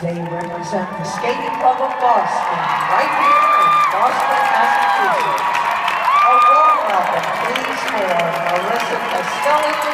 They represent the Skating Club of Boston, right here in Boston, Massachusetts. A warm welcome, please, for Melissa Castelli